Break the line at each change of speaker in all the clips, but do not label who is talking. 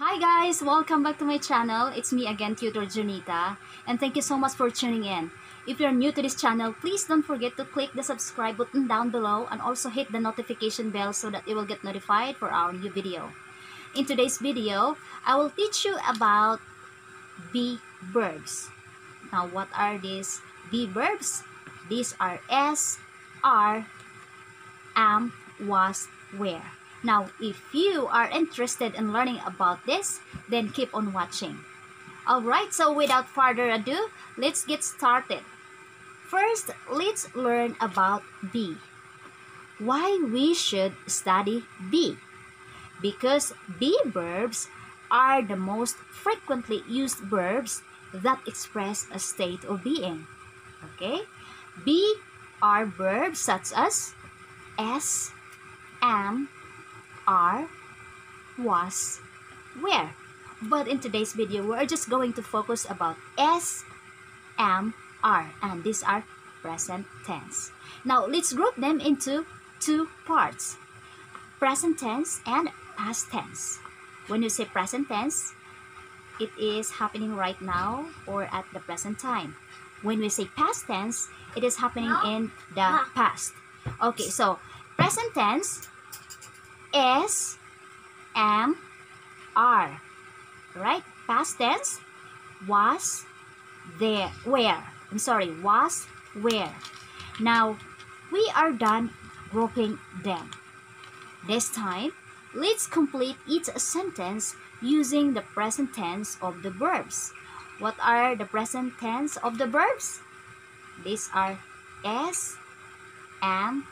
Hi guys! Welcome back to my channel. It's me again, Tutor Jonita. And thank you so much for tuning in. If you're new to this channel, please don't forget to click the subscribe button down below and also hit the notification bell so that you will get notified for our new video. In today's video, I will teach you about be verbs. Now, what are these be verbs? These are S, are, am, was, where. Now, if you are interested in learning about this, then keep on watching. Alright, so without further ado, let's get started. First, let's learn about be. Why we should study be? Because be verbs are the most frequently used verbs that express a state of being. Okay? Be are verbs such as s, am, are, was, where. But in today's video, we're just going to focus about S, am, are, and these are present tense. Now, let's group them into two parts, present tense and past tense. When you say present tense, it is happening right now or at the present time. When we say past tense, it is happening in the past. Okay, so present tense is, am, are. Right? Past tense was, there, where. I'm sorry, was, where. Now, we are done grouping them. This time, let's complete each sentence using the present tense of the verbs. What are the present tense of the verbs? These are s, am,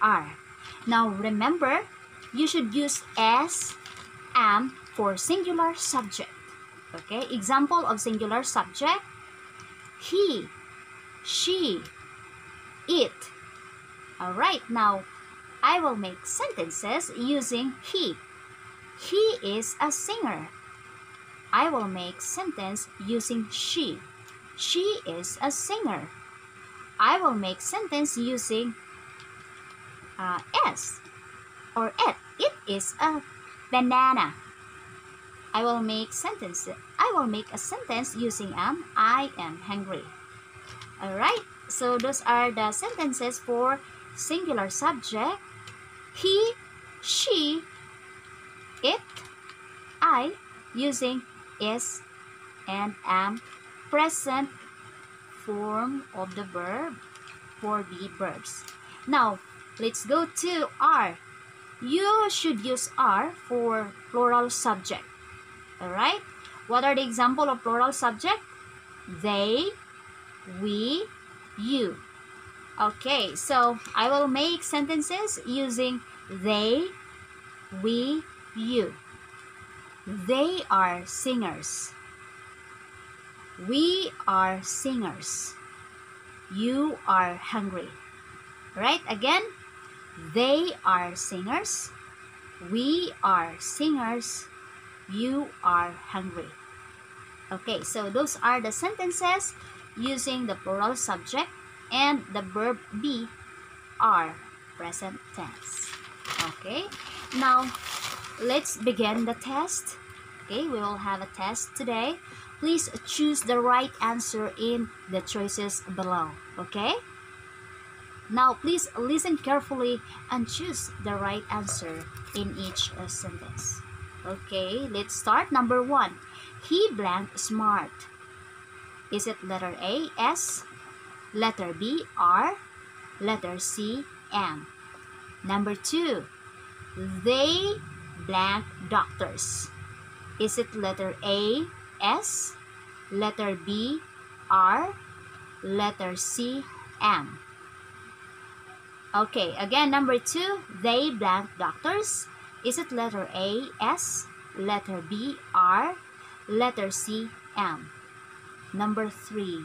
are. Now remember, you should use s, am for singular subject. Okay, example of singular subject, he, she, it. Alright, now I will make sentences using he. He is a singer. I will make sentence using she. She is a singer. I will make sentence using uh, s or it. It is a banana. I will make sentence. I will make a sentence using am. I am hungry. Alright, so those are the sentences for singular subject. He, she, it, I using is and am present form of the verb for the verbs. Now, let's go to are you should use are for plural subject. Alright? What are the example of plural subject? They, we, you. Okay, so I will make sentences using they, we, you. They are singers. We are singers. You are hungry. Right? Again, they are singers. We are singers. You are hungry. Okay, so those are the sentences using the plural subject and the verb be are present tense. Okay, now let's begin the test. Okay, we will have a test today. Please choose the right answer in the choices below. Okay? Now, please listen carefully and choose the right answer in each sentence. Okay, let's start. Number one, he blank smart. Is it letter A, S, letter B, R, letter C, M? Number two, they blank doctors. Is it letter A, S, letter B, R, letter C, M? Okay, again, number two, they blank doctors. Is it letter A, S, letter B, R, letter C, M? Number three,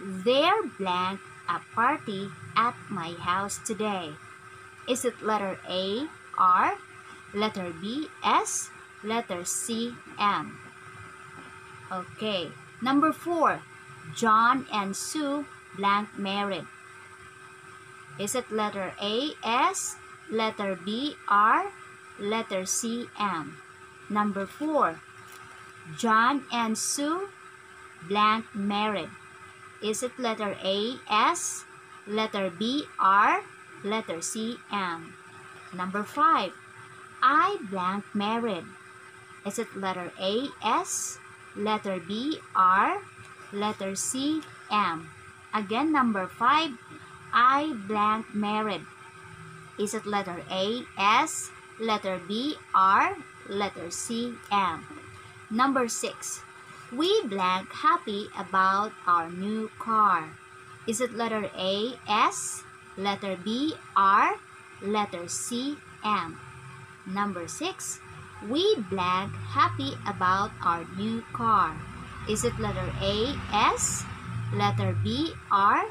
they're blank a party at my house today. Is it letter A, R, letter B, S, letter C, M? Okay, number four, John and Sue blank married. Is it letter A, S, letter B, R, letter C, M? Number 4. John and Sue blank married. Is it letter A, S, letter B, R, letter C, M? Number 5. I blank married. Is it letter A, S, letter B, R, letter C, M? Again, number 5. I blank married. Is it letter A, S, letter B, R, letter C, M? Number 6. We blank happy about our new car. Is it letter A, S, letter B, R, letter C, M? Number 6. We blank happy about our new car. Is it letter A, S, letter B, R,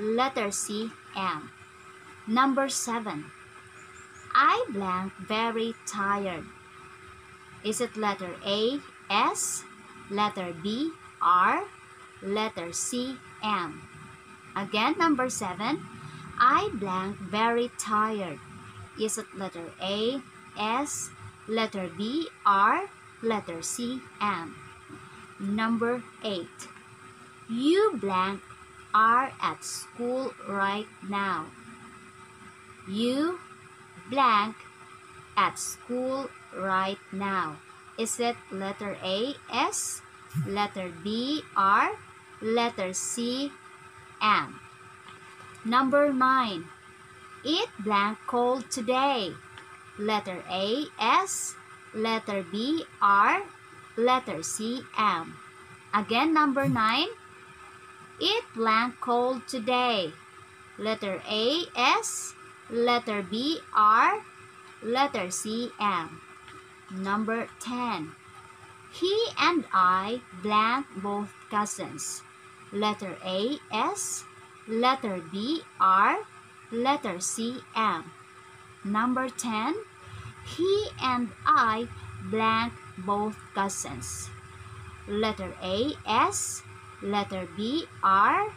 letter C, M? Number 7. I blank very tired. Is it letter A, S, letter B, R, letter C, M? Again, number 7. I blank very tired. Is it letter A, S, letter B, R, letter C, M? Number 8. You blank are at school right now. You blank at school right now. Is it letter A, S, letter B, R, letter C, M? Number 9. Eat blank cold today. Letter A, S, letter B, R, letter C, M. Again, number 9. Eat blank cold today. Letter A, S, letter B, R, letter C, M. Number 10. He and I blank both cousins. Letter A, S, letter B, R, letter C, M. Number 10. He and I blank both cousins. Letter A, S, letter B, R,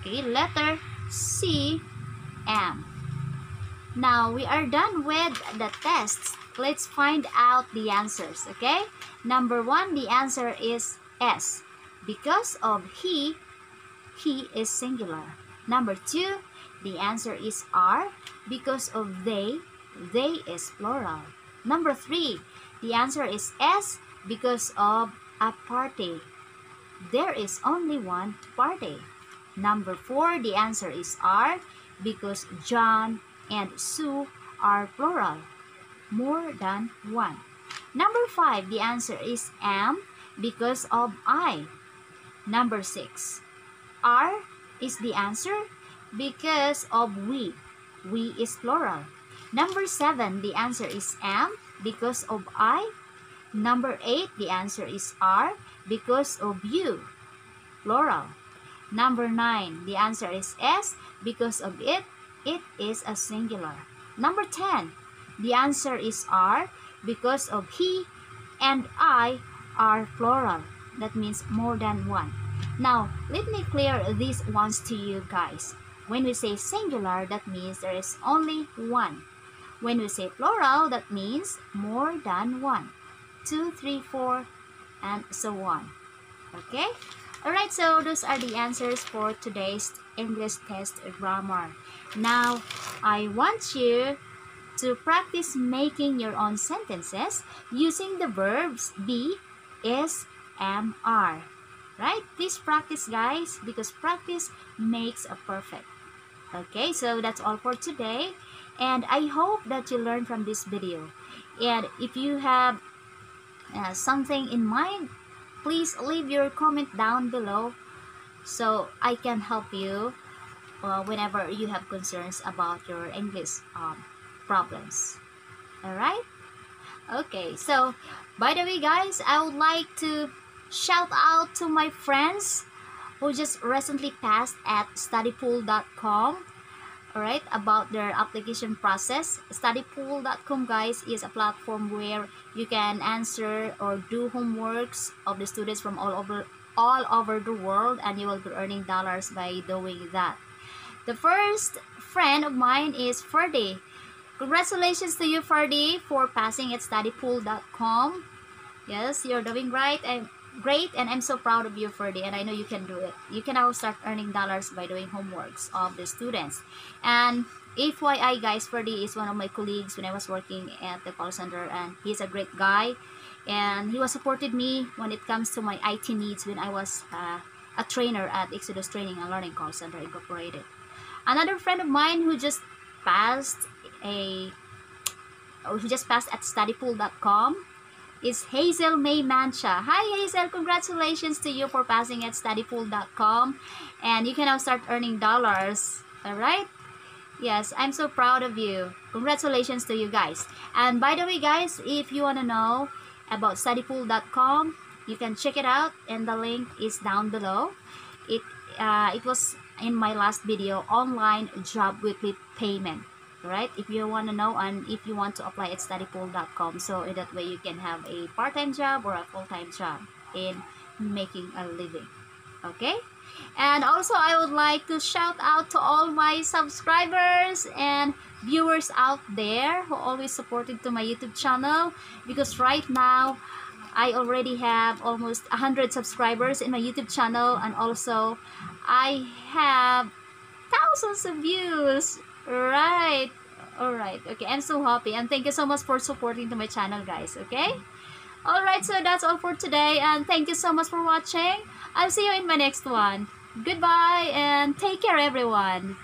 okay, letter C, M. Now, we are done with the tests. Let's find out the answers, okay? Number one, the answer is S. Because of he, he is singular. Number two, the answer is R. Because of they, they is plural. Number three, the answer is S. Because of a party. There is only one party. Number four, the answer is R. Because John and Sue are plural, more than one. Number 5, the answer is am because of I. Number 6, are is the answer because of we. We is plural. Number 7, the answer is am because of I. Number 8, the answer is are because of you. Plural. Number 9, the answer is S because of it it is a singular. Number 10. The answer is R because of he and I are plural. That means more than one. Now, let me clear these ones to you guys. When we say singular, that means there is only one. When we say plural, that means more than one. Two, three, four, and so on. Okay? Alright, so those are the answers for today's English test grammar. Now, I want you to practice making your own sentences using the verbs be, is, am, are. Right? Please practice, guys, because practice makes a perfect. Okay, so that's all for today. And I hope that you learned from this video. And if you have uh, something in mind, please leave your comment down below so I can help you uh, whenever you have concerns about your English um, problems. Alright? Okay, so by the way guys, I would like to shout out to my friends who just recently passed at studypool.com alright about their application process studypool.com guys is a platform where you can answer or do homeworks of the students from all over all over the world and you will be earning dollars by doing that the first friend of mine is Ferdy. Congratulations to you, Ferdy, for passing at studypool.com. Yes, you're doing right and great, and I'm so proud of you, Ferdy, and I know you can do it. You can now start earning dollars by doing homeworks of the students. And FYI, guys, Ferdy is one of my colleagues when I was working at the call center, and he's a great guy. And he was supported me when it comes to my IT needs when I was uh, a trainer at Exodus Training and Learning Call Center Incorporated. Another friend of mine who just passed a who just passed at studypool.com is Hazel May Mancha. Hi Hazel, congratulations to you for passing at studypool.com and you can now start earning dollars. Alright? Yes, I'm so proud of you. Congratulations to you guys. And by the way guys, if you want to know about studypool.com, you can check it out and the link is down below. It uh, it was in my last video, online job weekly payment right? If you want to know and if you want to apply at studypool.com so in that way you can have a part-time job or a full-time job in making a living okay? And also i would like to shout out to all my subscribers and viewers out there who always supported to my youtube channel because right now i already have almost 100 subscribers in my youtube channel and also i have thousands of views Right. Alright. Okay, I'm so happy. And thank you so much for supporting to my channel, guys. Okay? Alright, so that's all for today. And thank you so much for watching. I'll see you in my next one. Goodbye and take care, everyone.